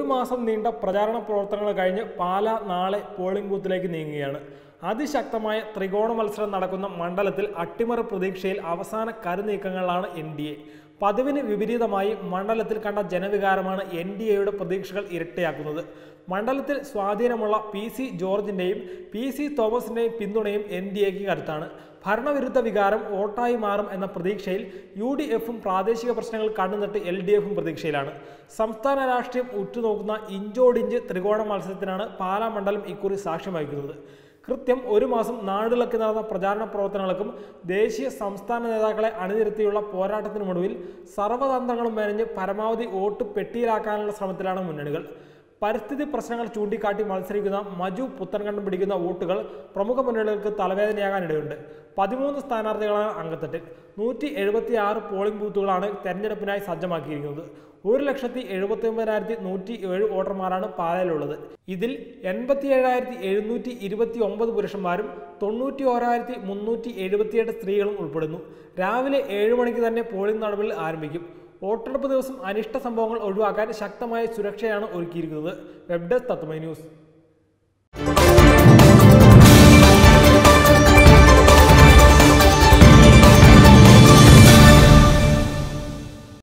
മാസം നീണ്ട പ്രചാരണ പ്രവർത്തനങ്ങൾ കഴിഞ്ഞ് പാല നാളെ പോളിംഗ് ബൂത്തിലേക്ക് നീങ്ങുകയാണ്. അതിശക്തമായ ത്രികോണ മത്സരം നടക്കുന്ന മണ്ഡലത്തിൽ അട്ടിമറി പ്രതീക്ഷയിൽ അവസാന കരുനീക്കങ്ങളാണ് എൻ ഡി എ പതിവിന് വിപരീതമായി മണ്ഡലത്തിൽ കണ്ട ജനവികാരമാണ് എൻ ഡി എയുടെ പ്രതീക്ഷകൾ ഇരട്ടയാക്കുന്നത്. മണ്ഡലത്തിൽ സ്വാധീനമുള്ള പി സി ജോർജിന്റെയും പി സി തോമസിന്റെയും പിന്തുണയും എൻ ഡി എക്ക് കരുത്താണ്. ഭരണവിരുദ്ധ വികാരം വോട്ടായി മാറും എന്ന പ്രതീക്ഷയിൽ യു ഡി എഫും പ്രാദേശിക പ്രശ്നങ്ങൾ കണ്ണുനട്ട് എൽ ഡി എഫും പ്രതീക്ഷയിലാണ്. സംസ്ഥാന രാഷ്ട്രീയം ഉറ്റുനോക്കുന്ന ഇഞ്ചോടിഞ്ച് ത്രികോണ മത്സരത്തിനാണ് പാലാ മണ്ഡലം ഇക്കുറി സാക്ഷ്യം വഹിക്കുന്നത്. കൃത്യം ഒരു മാസം നാടുകളൊക്കെ നടന്ന പ്രചാരണ പ്രവർത്തനങ്ങൾക്കും ദേശീയ സംസ്ഥാന നേതാക്കളെ അണിനിരത്തിയുള്ള പോരാട്ടത്തിനുമൊടുവിൽ സർവതന്ത്രങ്ങളും മെനഞ്ഞ് പരമാവധി വോട്ട് പെട്ടിയിലാക്കാനുള്ള ശ്രമത്തിലാണ് മുന്നണികൾ. പരിസ്ഥിതി പ്രശ്നങ്ങൾ ചൂണ്ടിക്കാട്ടി മത്സരിക്കുന്ന മജു പുത്തൻകണ്ടം പിടിക്കുന്ന വോട്ടുകൾ പ്രമുഖ മുന്നണികൾക്ക് തലവേദനയാകാനിടയുണ്ട്. പതിമൂന്ന് സ്ഥാനാർത്ഥികളാണ് അംഗത്തട്ടിൽ നൂറ്റി എഴുപത്തി ആറ് പോളിംഗ് ബൂത്തുകളാണ് തെരഞ്ഞെടുപ്പിനായി സജ്ജമാക്കിയിരിക്കുന്നത്. ഒരു ലക്ഷത്തി എഴുപത്തി ഒമ്പതിനായിരത്തി നൂറ്റി ഏഴ് വോട്ടർമാരാണ് പാലയിലുള്ളത് ഇതിൽ എൺപത്തി ഏഴായിരത്തി എഴുന്നൂറ്റി ഇരുപത്തി ഒമ്പത് പുരുഷന്മാരും തൊണ്ണൂറ്റി ഓരായിരത്തി മുന്നൂറ്റി എഴുപത്തിയെട്ട് സ്ത്രീകളും ഉൾപ്പെടുന്നു. രാവിലെ ഏഴ് മണിക്ക് തന്നെ പോളിംഗ് നടപടികൾ ആരംഭിക്കും. വോട്ടെടുപ്പ് ദിവസം അനിഷ്ട സംഭവങ്ങൾ ഒഴിവാക്കാൻ ശക്തമായ സുരക്ഷയാണ് ഒരുക്കിയിരിക്കുന്നത്. Web desk Tatwamayi news.